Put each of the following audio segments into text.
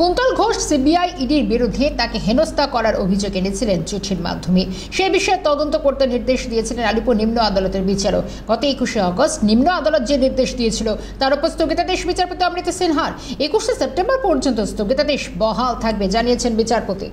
Kuntal Ghosh CBI ইডির বিরুদ্ধে তাকে হেনস্থা করার অভিযোগ এনেছিলেন চিঠির মাধ্যমে। সে বিষয়ে তদন্ত করতে নির্দেশ দিয়েছিলেন আলিপুর নিম্ন আদালতের বিচারক। গত একুশে আগস্ট নিম্ন আদালত যে নির্দেশ দিয়েছিল, তার উপর স্থগিতাদেশ বিচারপতি অমৃত সিনহার। একুশে সেপ্টেম্বর পর্যন্ত স্থগিতাদেশ বহাল থাকবে, জানিয়েছেন বিচারপতি।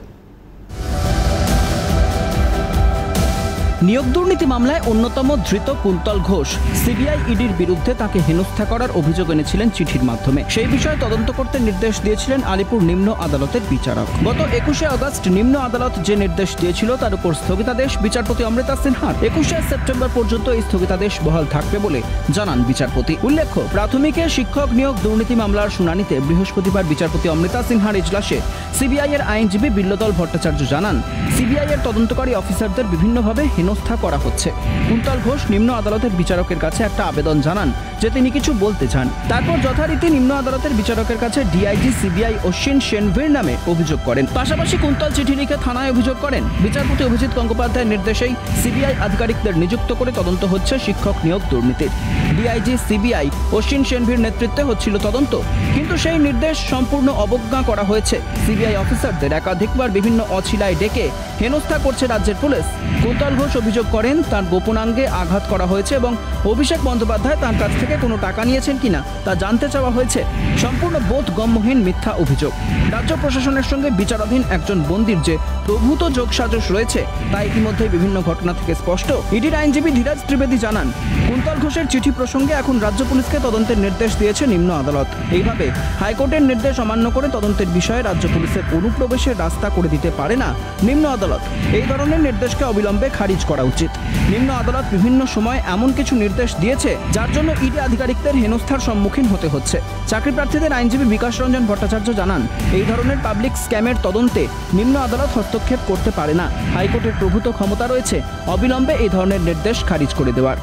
নিয়োগ দুর্নীতি মামলায় অন্যতম ধৃত কুন্তল ঘোষ সিবিআই ইডির বিরুদ্ধে তাকে হেনস্থা করার অভিযোগ এনেছিলেন চিঠির মাধ্যমে। সেই বিষয়ে তদন্ত করতে নির্দেশ দিয়েছিলেন আলিপুর নিম্ন আদালতের বিচারক। গত একুশে আগস্ট নিম্ন আদালত যে নির্দেশ দিয়েছিল তার উপর স্থগিতাদেশ, বিচারপতি অমৃতা সিনহার একুশে সেপ্টেম্বর পর্যন্ত এই স্থগিতাদেশ বহাল থাকবে বলে জানান বিচারপতি। উল্লেখ্য, প্রাথমিকে শিক্ষক নিয়োগ দুর্নীতি মামলার শুনানিতে বৃহস্পতিবার বিচারপতি অমৃতা সিনহার ইজলাসে সিবিআই এর আইনজীবী বিল্লদল ভট্টাচার্য জানান, সিবিআই এর তদন্তকারী অফিসারদের বিভিন্নভাবে হেনস্থা করা হচ্ছে। কুন্তল ঘোষ নিম্ন আদালতের বিচারকের কাছে একটা আবেদন জানান, যে তিনি কিছু বলতে চান। তারপর যথারীতি নিম্ন আদালতের বিচারকের কাছে ডিআইজি সিবিআই অশ্বিন সেনভীর নামে অভিযোগ করেন। পাশাপাশি কুন্তল চিঠি লিখে থানায় অভিযোগ করেন। বিচারপতি অভিজিৎ গঙ্গোপাধ্যায়ের নির্দেশেই সিবিআই আধিকারিকদের নিযুক্ত করে তদন্ত হচ্ছে শিক্ষক নিয়োগ দুর্নীতির। ডিআইজি সিবিআই অশ্বিন সেনভীর নেতৃত্বে হচ্ছিল তদন্ত। কিন্তু সেই নির্দেশ সম্পূর্ণ অবজ্ঞা করা হয়েছে। সিবিআই অফিসারদের একাধিকবার বিভিন্ন অছিলায় ডেকে হেনস্থা করছে রাজ্যের পুলিশ। কুন্তল ঘোষ অভিযোগ করেন, তার গোপনাঙ্গে আঘাত করা হয়েছে এবং অভিষেক বন্দ্যোপাধ্যায় তার কাছ থেকে কোনো টাকা নিয়েছেন কিনা তা জানতে চাওয়া হয়েছে। সম্পূর্ণ বোধ গম্যহীন মিথ্যা অভিযোগ। রাজ্য প্রশাসনের সঙ্গে বিচারাধীন একজন বন্দির যে প্রভূত যোগসাজশ রয়েছে, তা ইতিমধ্যে বিভিন্ন ঘটনা থেকে স্পষ্ট। ইডির আইনজীবী ধীরাজ ত্রিবেদী জানান, কুন্তল ঘোষের চিঠি প্রসঙ্গে এখন রাজ্য পুলিশকে তদন্তের নির্দেশ দিয়েছে নিম্ন আদালত। এইভাবে হাইকোর্টের নির্দেশ অমান্য করে তদন্তের বিষয়ে রাজ্য পুলিশের অনুপ্রবেশের রাস্তা করে দিতে পারে না নিম্ন আদালত। এই ধরনের নির্দেশকে অবিলম্বে খারিজ করা উচিত। নিম্ন আদালত বিভিন্ন সময় এমন কিছু নির্দেশ দিয়েছে, যার জন্য ইডি আধিকারিকদের হেনস্থার সম্মুখীন হতে হচ্ছে। চাকরি প্রার্থীদের আইনজীবী বিকাশ রঞ্জন ভট্টাচার্য জানান, এই ধরনের পাবলিক স্ক্যামের তদন্তে নিম্ন আদালত হস্তক্ষেপ করতে পারে না। হাইকোর্টের প্রভূত ক্ষমতা রয়েছে, অবিলম্বে এই ধরনের নির্দেশ খারিজ করে দেওয়ার।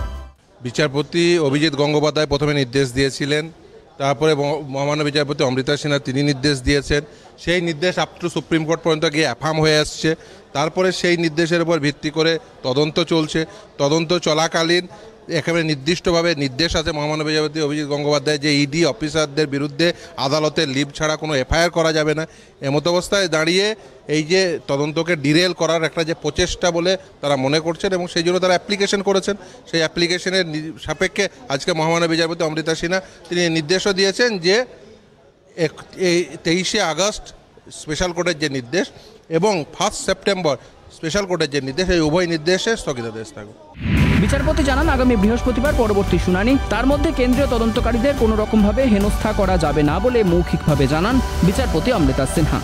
বিচারপতি অভিজিৎ গঙ্গোপাধ্যায় প্রথমে নির্দেশ দিয়েছিলেন তারপরে মহামান্য বিচারপতি অমৃতা সিনহা তিনি নির্দেশ দিয়েছেন। সেই নির্দেশ আপ টু সুপ্রিম কোর্ট পর্যন্ত গিয়ে অ্যাফার্ম হয়ে আসছে। তারপরে সেই নির্দেশের উপর ভিত্তি করে তদন্ত চলছে। তদন্ত চলাকালীন একেবারে নির্দিষ্টভাবে নির্দেশ আছে মহামান্য বিচারপতি অভিজিৎ গঙ্গোপাধ্যায় যে ইডি অফিসারদের বিরুদ্ধে আদালতের লিভ ছাড়া কোনো এফআইআর করা যাবে না। এমত অবস্থায় দাঁড়িয়ে এই যে তদন্তকে ডিরেল করার একটা যে প্রচেষ্টা বলে তারা মনে করছেন এবং সেই জন্য তারা অ্যাপ্লিকেশন করেছেন। সেই অ্যাপ্লিকেশনের সাপেক্ষে আজকে মহামান্য বিচারপতি অমৃতা সিনহা তিনি নির্দেশও দিয়েছেন যে এই তেইশে আগস্ট স্পেশাল কোর্টের যে নির্দেশ এবং ফার্স্ট সেপ্টেম্বর স্পেশাল কোর্টের যে নির্দেশ, এই উভয় নির্দেশে স্থগিতাদেশ থাকবে বিচারপতি জানান, আগামী বৃহস্পতিবার পরবর্তী শুনানি। তার মধ্যে কেন্দ্রীয় তদন্তকারীদের কোনো রকমভাবে হেনস্থা করা যাবে না বলে মৌখিকভাবে জানান বিচারপতি অমৃতা সিনহা।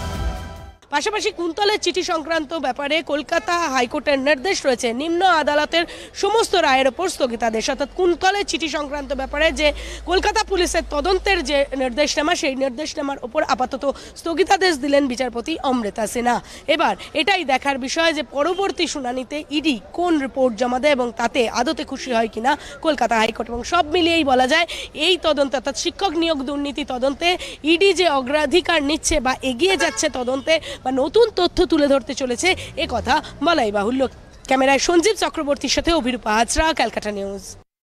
পাশাপাশি কুন্তলের চিঠি সংক্রান্ত ব্যাপারে কলকাতা হাইকোর্টের নির্দেশ রয়েছে। নিম্ন আদালতের সমস্ত রায়ের ওপর স্থগিতাদেশ। অর্থাৎ কুন্তলের চিঠি সংক্রান্ত ব্যাপারে যে কলকাতা পুলিশের তদন্তের যে নির্দেশ নির্দেশনামা, সেই নির্দেশনামার ওপর আপাতত স্থগিতাদেশ দিলেন বিচারপতি অমৃতা সিনহা এবার এটাই দেখার বিষয় যে পরবর্তী শুনানিতে ইডি কোন রিপোর্ট জমা দেয় এবং তাতে আদতে খুশি হয় কিনা কলকাতা হাইকোর্ট। এবং সব মিলিয়েই বলা যায়, এই তদন্ত অর্থাৎ শিক্ষক নিয়োগ দুর্নীতি তদন্তে ইডি যে অগ্রাধিকার নিচ্ছে বা এগিয়ে যাচ্ছে তদন্তে বা নতুন তথ্য তুলে ধরতে চলেছে এ কথা বলাই বাহুল্য। ক্যামেরায় সঞ্জীব চক্রবর্তীর সাথে অভিরূপা হাজরা ক্যালকাটা নিউজ।